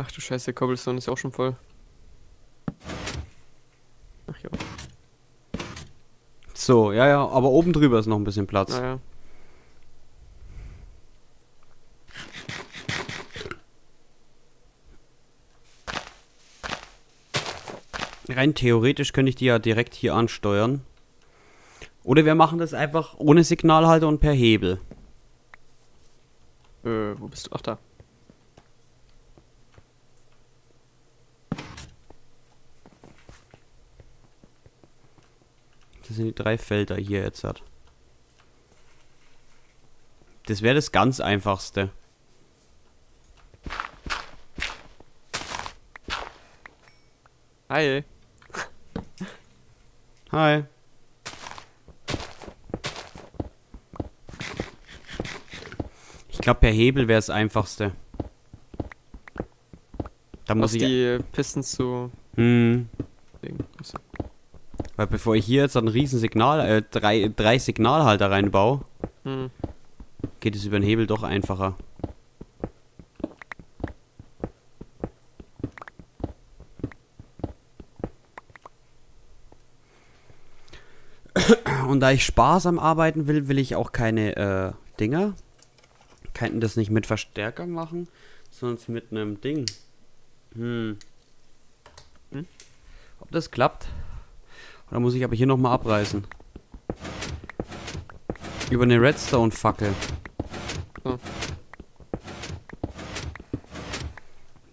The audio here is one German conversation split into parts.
Ach du Scheiße, Cobblestone ist ja auch schon voll. Ach ja. So, ja, ja, aber oben drüber ist noch ein bisschen Platz. Naja. Rein theoretisch könnte ich die ja direkt hier ansteuern. Oder wir machen das einfach ohne Signalhalter und per Hebel. Äh, wo bist du? Ach da. Das sind die drei Felder hier jetzt hat. Das wäre das ganz einfachste. Hi. Hi. Ich glaube, per Hebel wäre das einfachste. Da muss Was ich. die Pistons zu Hm. Weil bevor ich hier jetzt ein riesen Signal, äh, drei, drei Signalhalter reinbaue, Hm. geht es über den Hebel doch einfacher. Und da ich Spaß am Arbeiten will, will ich auch keine äh, Dinger. Könnten das nicht mit Verstärker machen, sondern mit einem Ding. Hm. Hm? Ob das klappt? Oder muss ich aber hier nochmal abreißen? Über eine Redstone-Fackel.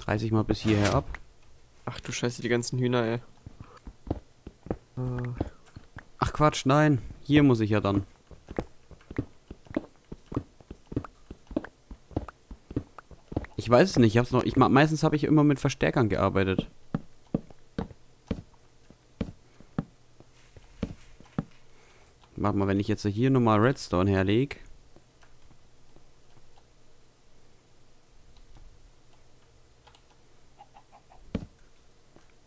Reiß ich mal bis hierher ab. Ach du Scheiße, die ganzen Hühner, ey. Äh, Ach Quatsch, nein. Hier muss ich ja dann. Ich weiß es nicht. Ich hab's noch. Ich, meistens habe ich immer mit Verstärkern gearbeitet. Warte mal, wenn ich jetzt hier nochmal Redstone herlege.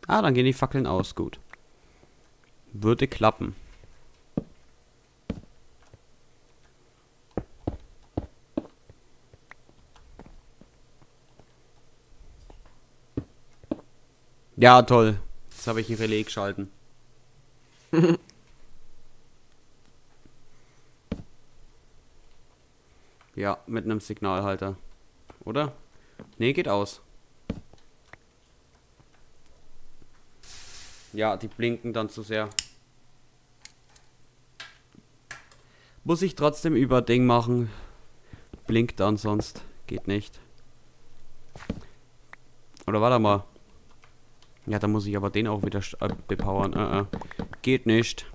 Ah, dann gehen die Fackeln aus. Gut. Würde klappen. Ja, toll. Jetzt habe ich ein Relais geschalten. ja, mit einem Signalhalter. Oder? Nee, geht aus. Ja, die blinken dann zu sehr. Muss ich trotzdem über Ding machen. Blinkt dann sonst. Geht nicht. Oder warte mal. Ja, dann muss ich aber den auch wieder äh, bepowern. Äh, äh. Geht nicht.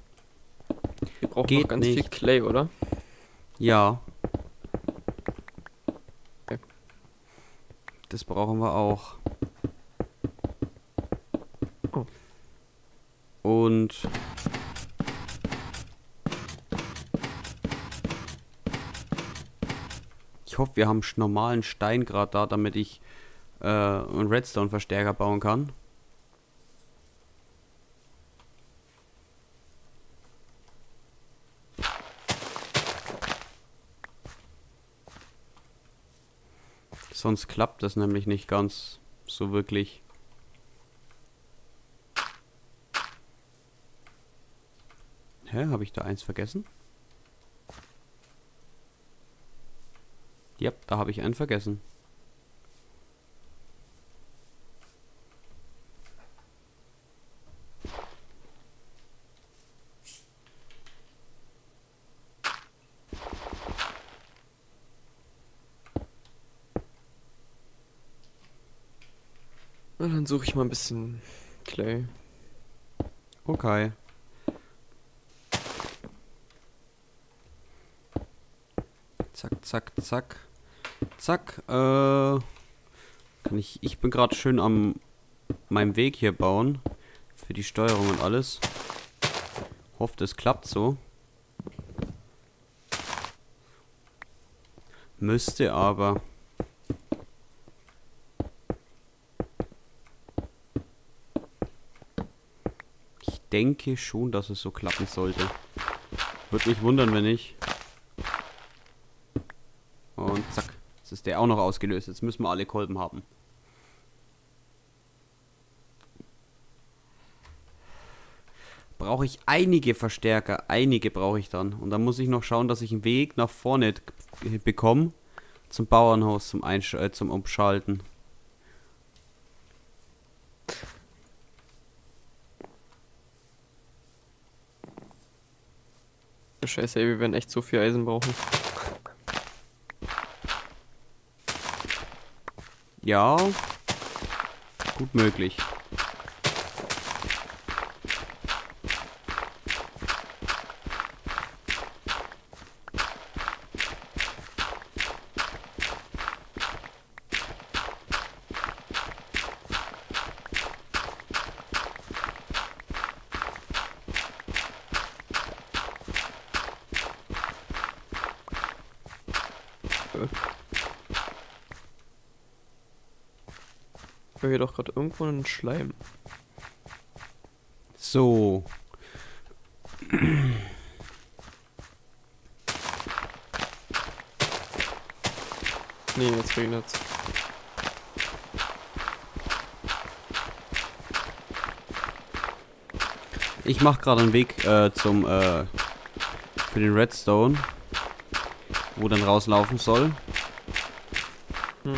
wir brauchen Geht noch ganz viel nicht. Clay, oder? Ja. Das brauchen wir auch. Und ich hoffe, wir haben sch- normalen Stein gerade da, damit ich äh, einen Redstone-Verstärker bauen kann. Sonst klappt das nämlich nicht ganz so wirklich. Hä, habe ich da eins vergessen? Ja, da habe ich einen vergessen. Dann suche ich mal ein bisschen Clay. Okay. Zack, zack, zack. Zack. Äh, kann ich. Ich bin gerade schön am meinem Weg hier bauen. Für die Steuerung und alles. Hofft, es klappt so. Müsste aber. denke schon, dass es so klappen sollte. Würde mich wundern, wenn nicht. Und zack. Jetzt ist der auch noch ausgelöst. Jetzt müssen wir alle Kolben haben. Brauche ich einige Verstärker. Einige brauche ich dann. Und dann muss ich noch schauen, dass ich einen Weg nach vorne bekomme. Zum Bauernhaus, zum, Einsch äh, zum Umschalten. Scheiße, ey, wir werden echt so viel Eisen brauchen. Ja. Gut möglich. Ich höre hier doch gerade irgendwo einen Schleim. So. Nee, jetzt regnet's. Ich mache gerade einen Weg äh, zum äh, für den Redstone, wo dann rauslaufen soll. Hm.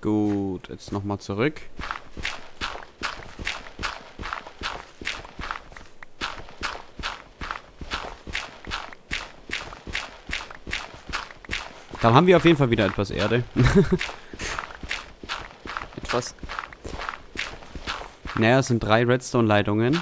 Gut, jetzt nochmal zurück. Dann haben wir auf jeden Fall wieder etwas Erde. Etwas. Naja, es sind drei Redstone-Leitungen.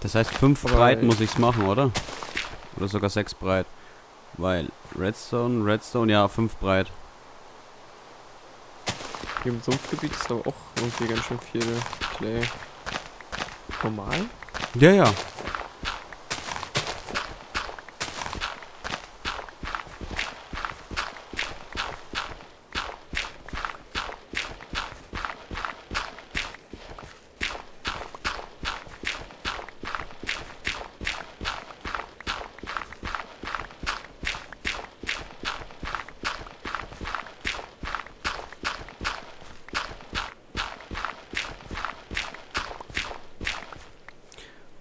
Das heißt, fünf breit ich- muss ich's machen, oder? Oder sogar sechs breit. Weil Redstone, Redstone, ja, fünf breit. Hier im Sumpfgebiet ist aber auch irgendwie ganz schön viel Clay. Normal? Ja, ja.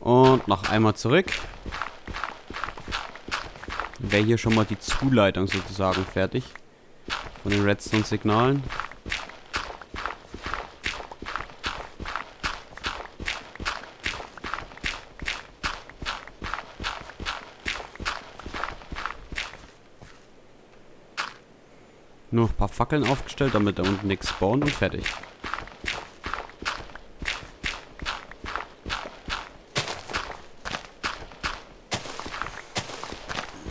Und noch einmal zurück. Wäre hier schon mal die Zuleitung sozusagen fertig. Von den Redstone-Signalen. Nur ein paar Fackeln aufgestellt, damit da unten nichts spawnt und fertig.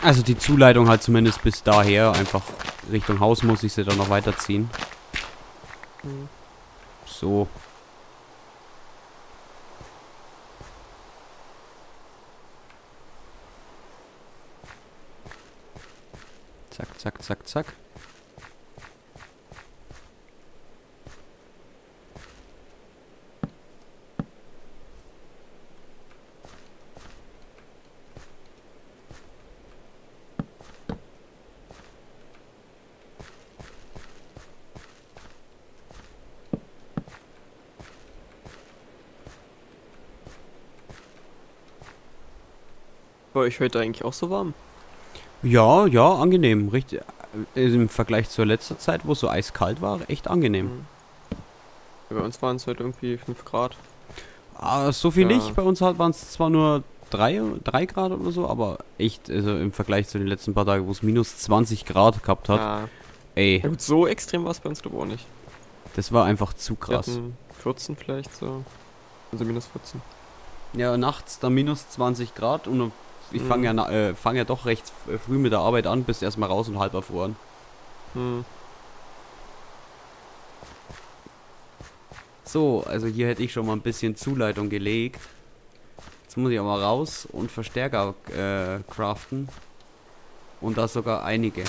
Also die Zuleitung halt zumindest bis daher. Einfach Richtung Haus muss ich sie dann noch weiterziehen. Hm. So. Zack, zack, zack, zack. Bei euch heute eigentlich auch so warm? Ja, ja, angenehm. Richtig. äh, Im Vergleich zur letzter Zeit, wo es so eiskalt war, echt angenehm. Hm. Ja, bei uns waren es heute irgendwie 5 Grad. Ah, so viel Ja. nicht. Bei uns halt waren es zwar nur 3, drei Grad oder so, aber echt, also im Vergleich zu den letzten paar Tagen, wo es minus 20 Grad gehabt hat, Ja. ey, ja gut, so extrem war es bei uns glaube ich auch nicht. das war einfach zu krass. hatten 14 vielleicht so. Also minus 14. Ja, nachts dann minus 20 Grad und ich Mhm. fange ja, na- äh, fang ja doch recht früh mit der Arbeit an, bis erstmal raus und halb erfroren. Hm. So, also hier hätte ich schon mal ein bisschen Zuleitung gelegt. Jetzt muss ich aber raus und Verstärker äh, craften. Und da sogar einige.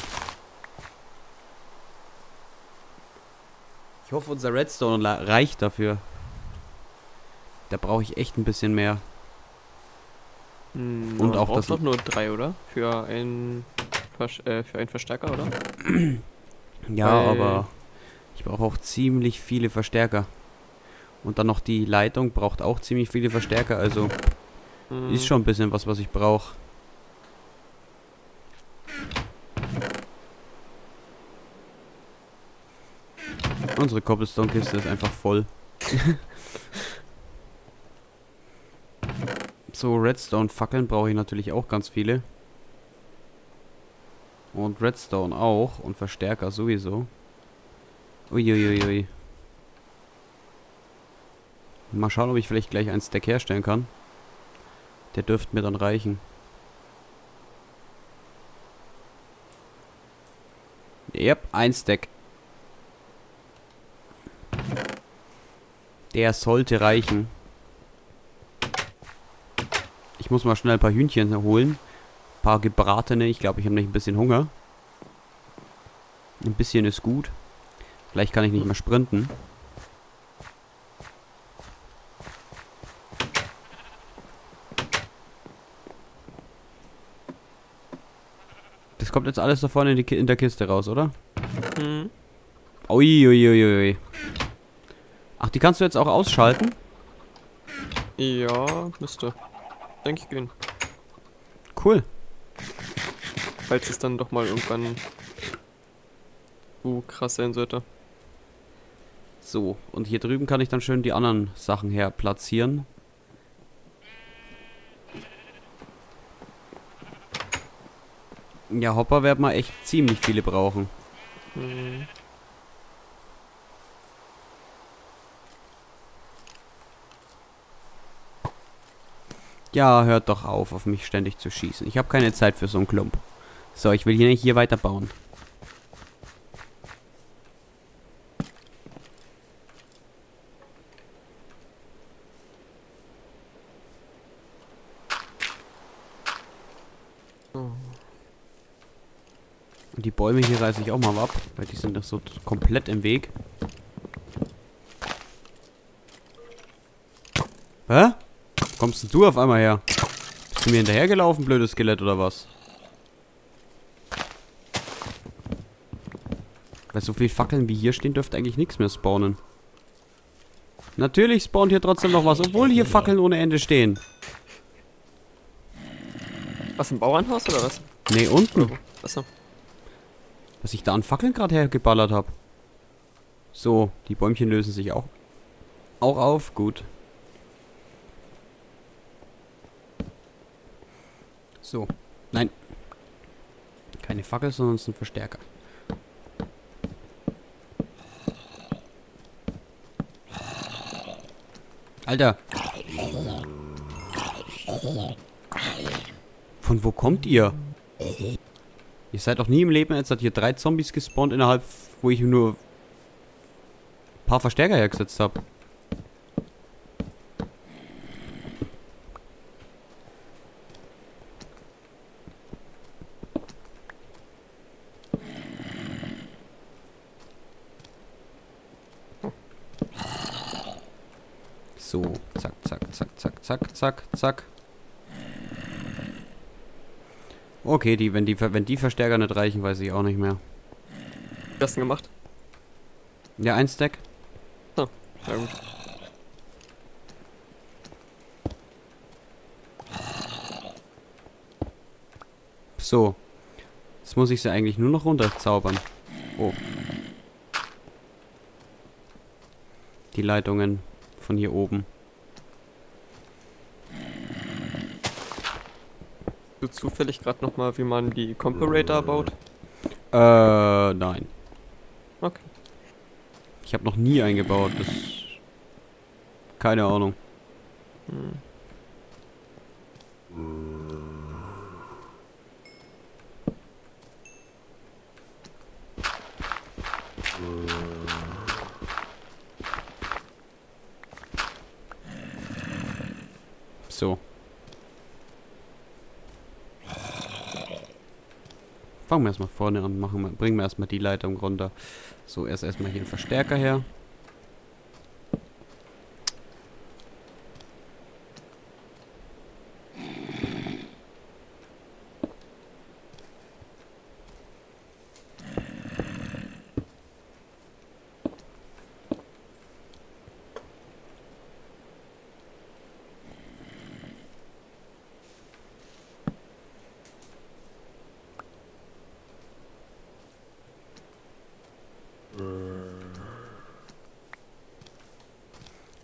Ich hoffe, unser Redstone reicht dafür. Da brauche ich echt ein bisschen mehr. Hm, Und auch das- doch nur drei, oder? Für einen, äh, für einen Verstärker, oder? Ja, Weil- aber ich brauche auch ziemlich viele Verstärker. Und dann noch die Leitung braucht auch ziemlich viele Verstärker. Also Hm, ist schon ein bisschen was, was ich brauche. Unsere Cobblestone-Kiste ist einfach voll. so, Redstone-Fackeln brauche ich natürlich auch ganz viele. Und Redstone auch. Und Verstärker sowieso. Uiuiui. Mal schauen, ob ich vielleicht gleich einen Stack herstellen kann. Der dürfte mir dann reichen. Yep, ein Stack. Der sollte reichen. Ich muss mal schnell ein paar Hühnchen holen. Ein paar gebratene. Ich glaube, ich habe nicht ein bisschen Hunger. Ein bisschen ist gut. Vielleicht kann ich nicht mehr sprinten. Das kommt jetzt alles da vorne in, in der Kiste raus, oder? Hm. Uiuiuiui. Ach, die kannst du jetzt auch ausschalten? Ja, müsste. Denke ich gehen. Cool. Falls es dann doch mal irgendwann so krass sein sollte. So, und hier drüben kann ich dann schön die anderen Sachen her platzieren. Ja, Hopper werden wir echt ziemlich viele brauchen. Hm. Ja, hört doch auf, auf mich ständig zu schießen. Ich habe keine Zeit für so einen Klump. So, ich will hier nicht hier weiter bauen. Oh. Und die Bäume hier reiße ich auch mal ab, weil die sind doch so komplett im Weg. Hä? Wo kommst denn du auf einmal her? Bist du mir hinterhergelaufen, blödes Skelett, oder was? Weil so viel Fackeln wie hier stehen, dürfte eigentlich nichts mehr spawnen. Natürlich spawnt hier trotzdem noch was, obwohl hier Fackeln ohne Ende stehen. Was, im Bauernhaus oder was? Nee, unten. Wo? Achso. Was ich da an Fackeln gerade hergeballert habe. So, die Bäumchen lösen sich auch. Auch auf, gut. So, nein. Keine Fackel, sondern es ist ein Verstärker. Alter. Von wo kommt ihr? Ihr seid doch nie im Leben, jetzt hat hier drei Zombies gespawnt innerhalb, wo ich nur ein paar Verstärker hergesetzt habe. So, zack, zack, zack, zack, zack. Okay, die, wenn, die, wenn die Verstärker nicht reichen, weiß ich auch nicht mehr. Wie hast du denn gemacht? Ja, ein Stack. Ja, gut. So. Jetzt muss ich sie eigentlich nur noch runterzaubern. Oh. Die Leitungen von hier oben. Du zufällig gerade nochmal, wie man die Comparator baut? Äh, nein. Okay. Ich habe noch nie eingebaut. Das. Keine Ahnung. Hm. So. Fangen wir erstmal vorne an, machen wir, bringen wir erstmal die Leitung runter. So, erst erstmal hier einen Verstärker her.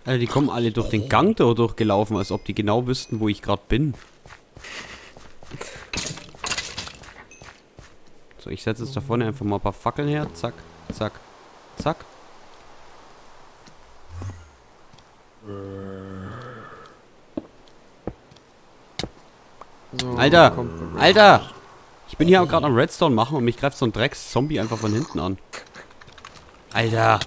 Alter, die kommen alle durch den Gang da durchgelaufen, als ob die genau wüssten, wo ich gerade bin. So, ich setze jetzt da vorne einfach mal ein paar Fackeln her. Zack, zack, zack. So, Alter, Alter! Ich bin hier gerade am Redstone machen und mich greift so ein Drecks-Zombie einfach von hinten an. Alter!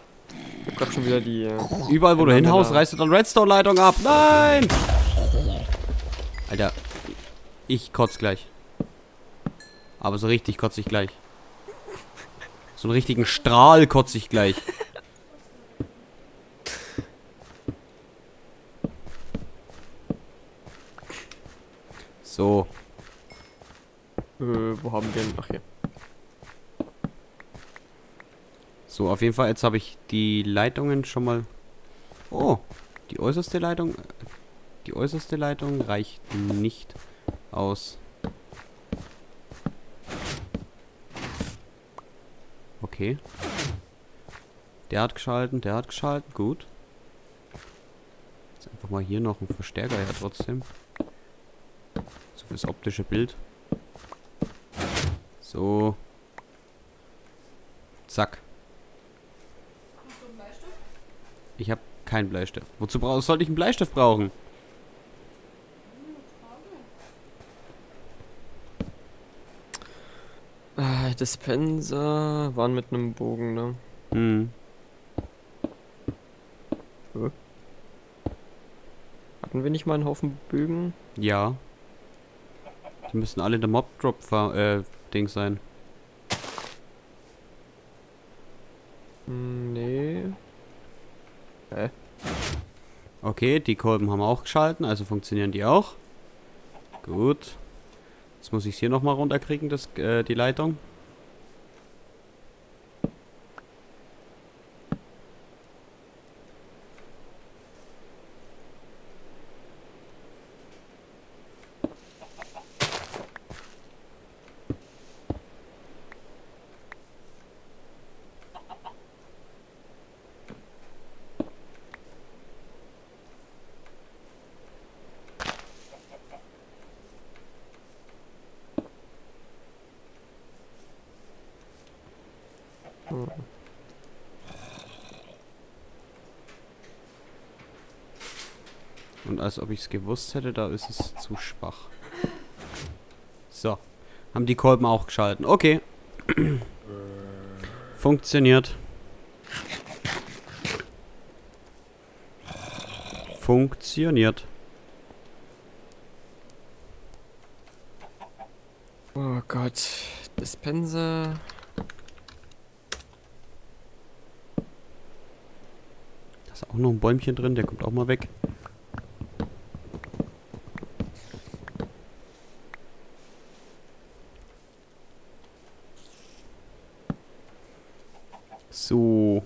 Ich hab schon wieder die. äh, Überall, wo du hinhaust, reißt du dann Redstone-Leitung ab. Nein! Alter, ich kotz gleich. Aber so richtig kotz ich gleich. So einen richtigen Strahl kotz ich gleich. So, Äh, wo haben wir ihn? Ach hier. So, auf jeden Fall, jetzt habe ich die Leitungen schon mal... Oh, die äußerste Leitung... Die äußerste Leitung reicht nicht aus. Okay. Der hat geschalten, der hat geschalten, gut. Jetzt einfach mal hier noch ein Verstärker her trotzdem. So fürs optische Bild. So. Zack. Ich habe keinen Bleistift. Wozu brauch, sollte ich einen Bleistift brauchen? Ah, Dispenser waren mit einem Bogen, ne? Hm. Hatten wir nicht mal einen Haufen Bögen? Ja. Die müssen alle in der Mob-Drop-Ding sein. Hm, nee. Hä? Okay, die Kolben haben auch geschalten, also funktionieren die auch. Gut. Jetzt muss ich hier nochmal runterkriegen, das, äh, die Leitung. Und als ob ich es gewusst hätte, da ist es zu schwach. So. Haben die Kolben auch geschalten. Okay. Funktioniert. Funktioniert. Oh Gott. Dispenser. Da ist auch noch ein Bäumchen drin, der kommt auch mal weg. So.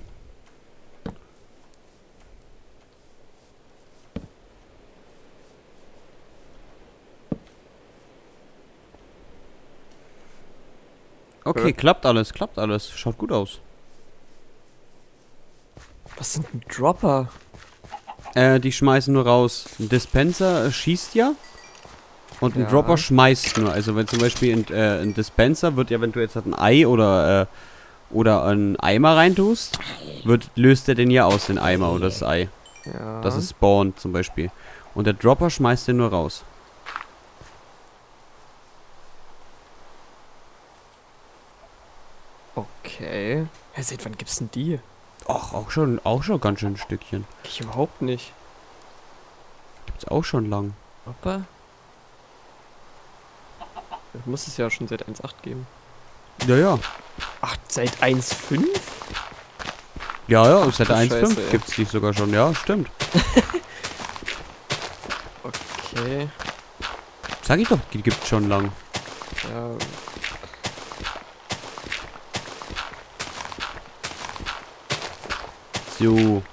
Okay, Ja. klappt alles, klappt alles. Schaut gut aus. Was sind denn Dropper? Äh, die schmeißen nur raus. Ein Dispenser äh, schießt ja. Und ein Ja. Dropper schmeißt nur. Also wenn zum Beispiel ein, äh, ein Dispenser wird ja, wenn du jetzt halt ein Ei oder, äh, oder einen Eimer reintust, wird, löst er den ja aus, den Eimer oder das Ei. Ja. Das ist Spawn zum Beispiel. Und der Dropper schmeißt den nur raus. Okay. Hä, seit wann gibt's denn die? Ach, auch schon, auch schon ganz schön ein Stückchen. Ich überhaupt nicht. Gibt's auch schon lang. Dropper? Das muss es ja schon seit 1.8 geben. Ja, ja. Ach, seit 1.5? Ja, ja, seit Ach, 1.5 Scheiße, ey. gibt's die sogar schon. Ja, stimmt. Okay. Sag ich doch, die gibt's schon lang. Ja. So.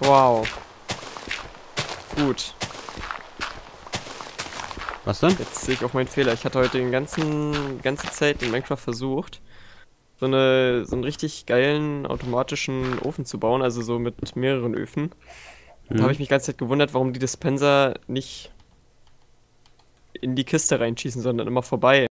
Wow. Gut. Was denn? Jetzt sehe ich auch meinen Fehler. Ich hatte heute den ganzen ganze Zeit in Minecraft versucht, so, eine, so einen richtig geilen automatischen Ofen zu bauen, also so mit mehreren Öfen. Da Hm. habe ich mich die ganze Zeit gewundert, warum die Dispenser nicht in die Kiste reinschießen, sondern immer vorbei.